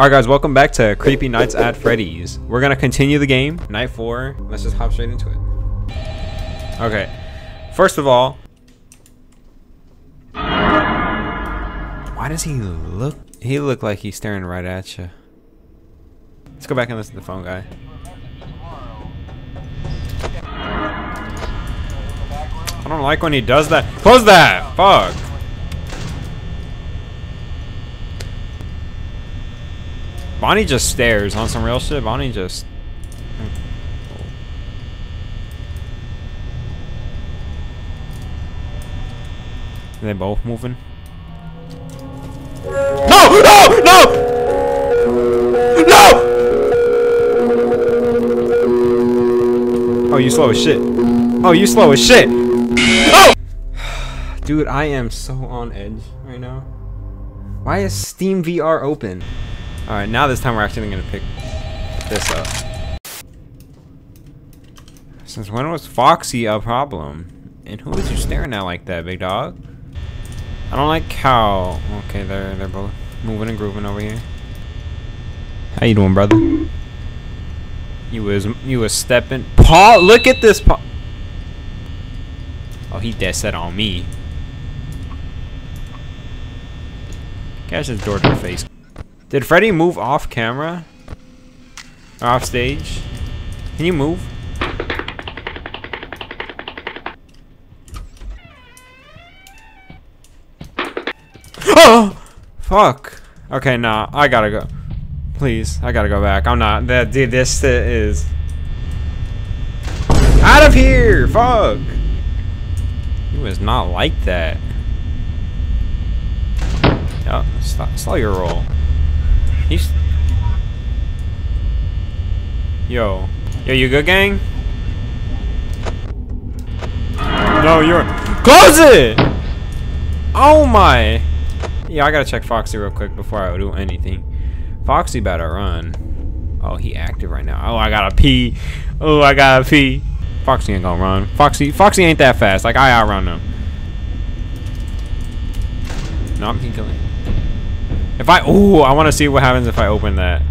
Alright guys, welcome back to Creepy Nights at Freddy's. We're gonna continue the game, night four. Let's just hop straight into it. Okay, first of all, why does he look? He look like he's staring right at you. Let's go back and listen to the phone guy. I don't like when he does that. Close that! Fuck! Bonnie just stares on some real shit. Bonnie just. Are they both moving? No! No! No! No! Oh, you slow as shit. Oh, you slow as shit. Oh! Dude, I am so on edge right now. Why is Steam VR open? Alright, now this time we're actually to pick this up. Since when was Foxy a problem? And who is you staring at like that, big dog? I don't like how... Okay, they're, they're both moving and grooving over here. How you doing, brother? You was you was stepping. Paul, look at this. Paul. Oh, he dead set on me. Catch his door to the face. Did Freddy move off camera? Off stage? Can you move? Oh! Fuck. Okay, nah, I gotta go. Please, I gotta go back. I'm not. That dude, this is out of here. Fuck. He was not like that. Oh, slow your roll. He's. Yo, yo, you good, gang? No, you're. Close it. Oh my. Yeah, I gotta check Foxy real quick before I do anything. Foxy better run. Oh, he active right now. Oh, I gotta pee. Oh, I gotta pee. Foxy ain't gonna run. Foxy, Foxy ain't that fast. Like I outrun him. No, I'm killing. If I, oh, I want to see what happens if I open that.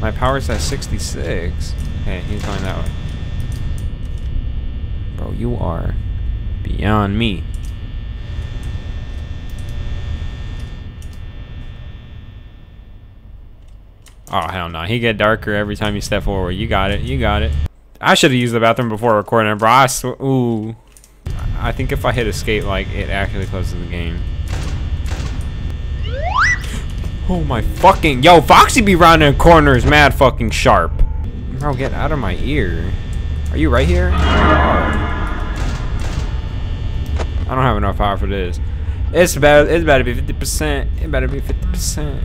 My power's at 66. Okay, he's going that way. Bro, you are beyond me. Oh, hell no. He get darker every time you step forward. You got it. You got it. I should have used the bathroom before recording, bro. I Ooh. I think if I hit escape, like, it actually closes the game. Oh my fucking... Yo, Foxy be rounding corners mad fucking sharp. Bro, get out of my ear. Are you right here? I don't have enough power for this. It's about it's about to be 50%. It better be 50%.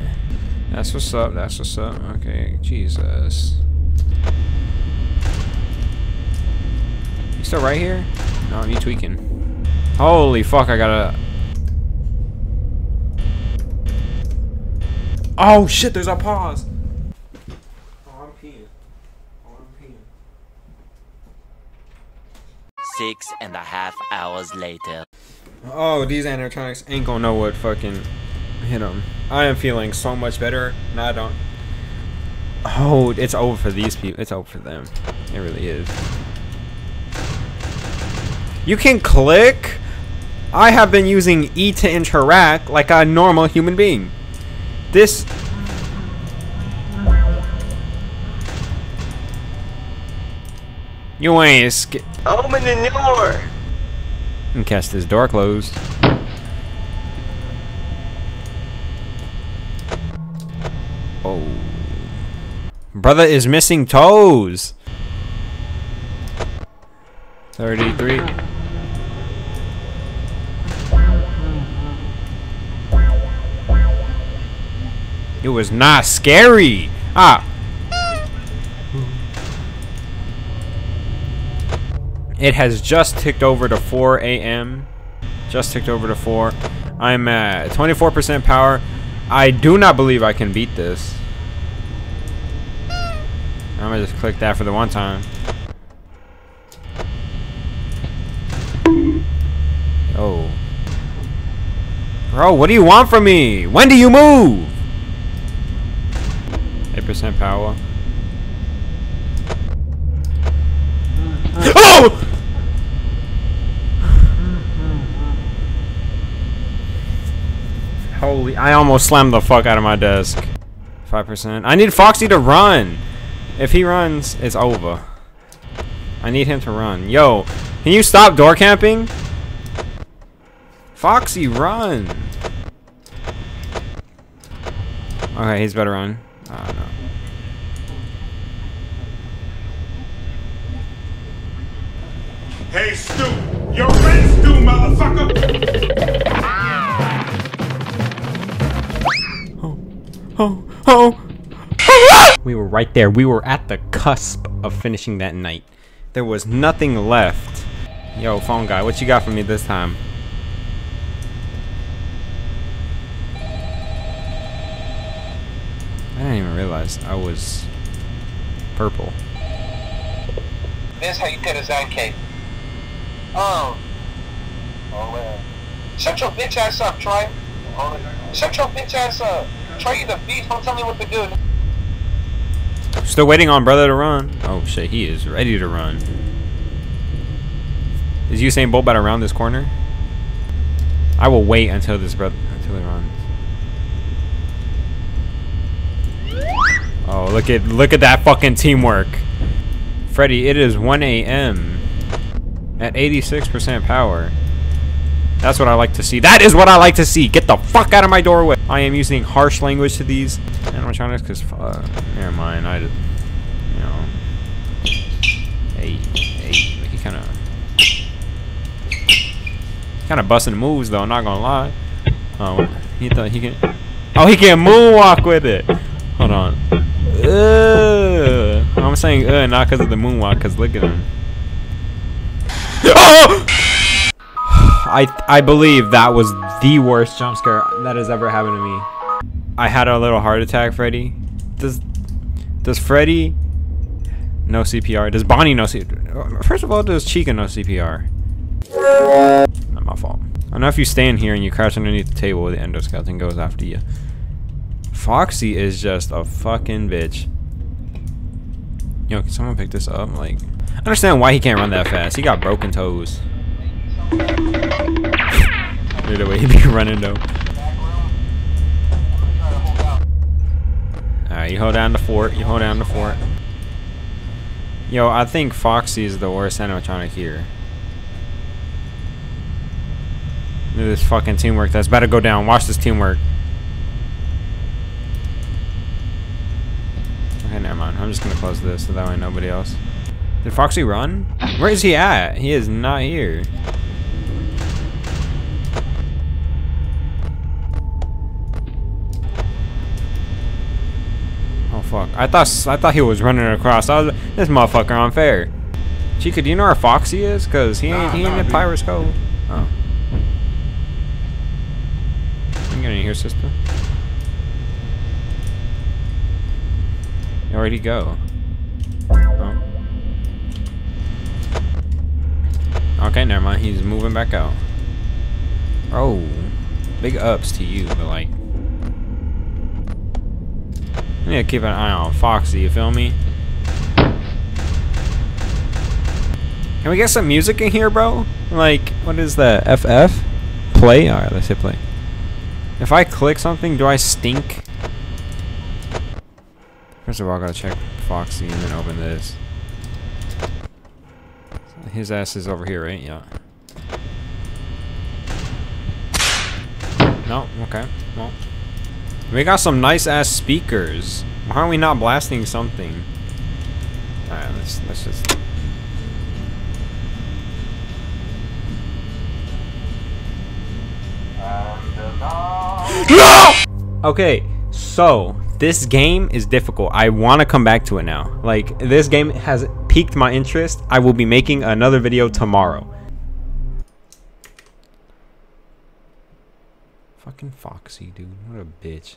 That's what's up. That's what's up. Okay, Jesus. You still right here? No, you tweaking. Holy fuck, I gotta... Oh shit, there's a pause. Oh, I'm peeing. Oh, I'm peeing. Six and a half hours later. Oh, these animatronics ain't gonna know what fucking hit them. I am feeling so much better. No, I don't. Oh, it's over for these people. It's over for them. It really is. You can click? I have been using E to interact like a normal human being. This... You ain't Open the door! And cast this door closed. Oh. Brother is missing toes. 33. It was not scary. Ah. It has just ticked over to 4 a.m. Just ticked over to 4. I'm at 24% power. I do not believe I can beat this. I'm gonna just click that for the one time. Oh. Bro, what do you want from me? When do you move? 8% power. Oh! oh! Holy, I almost slammed the fuck out of my desk. 5%. I need Foxy to run. If he runs, it's over. I need him to run. Yo, can you stop door camping? Foxy, run. Okay, he's better run. Oh, no. Hey, Stu! You're ready, Stu, motherfucker! Oh, oh, oh. we were right there. We were at the cusp of finishing that night. There was nothing left. Yo, phone guy, what you got for me this time? I didn't even realize I was purple. This is how you cut a Zine cake. Oh. Oh, well. Shut your bitch ass up, Troy. Shut your bitch ass up. Troy, you the beast. Don't tell me what to do. Still waiting on brother to run. Oh shit, he is ready to run. Is Usain Bolt about to round this corner? I will wait until this brother until he runs. Oh, look at look at that fucking teamwork. Freddy, it is 1 a.m. at 86% power. That's what I like to see. That is what I like to see. Get the fuck out of my doorway. I am using harsh language to these animatronics because, uh, never mind. I, you know, hey, hey, he kind of, kind of busting moves though. Not gonna lie. Oh, he thought he can. Oh, he can moonwalk with it. Hold on. Ugh. I'm saying uh, not because of the moonwalk, because look at him. Oh! I I believe that was the worst jump scare that has ever happened to me. I had a little heart attack, Freddy. Does does Freddy know CPR? Does Bonnie know CPR? First of all, does Chica know CPR? Not my fault. I know if you stand here and you crouch underneath the table, the endoskeleton goes after you. Foxy is just a fucking bitch. Yo, can someone pick this up? Like, I understand why he can't run that fast. He got broken toes. Either way, he be running though. Alright, you hold down the fort. You hold down the fort. Yo, I think Foxy is the worst animatronic here. Look at this fucking teamwork that's about to go down. Watch this teamwork. Okay, never mind. I'm just gonna close this so that way nobody else. Did Foxy run? Where is he at? He is not here. Oh fuck! I thought I thought he was running across. I was this motherfucker unfair. Chica, do you know where Foxy is? Cause he ain't Nah, he ain't nah, in. Pirate's Cove. Oh. You get in here, sister. Where'd he go? Oh. Okay, never mind. He's moving back out. Oh, big ups to you, but like, I need to keep an eye on Foxy. You feel me? Can we get some music in here, bro? Like, what is that? FF? Play? Alright, let's hit play. If I click something, do I stink? First of all, I gotta check Foxy and then open this. His ass is over here, right? Yeah. No, okay. Well. We got some nice ass speakers. Why are we not blasting something? Alright, let's let's just No! Okay, so this game is difficult. I want to come back to it now. Like, this game has piqued my interest. I will be making another video tomorrow. Fucking Foxy, dude. What a bitch.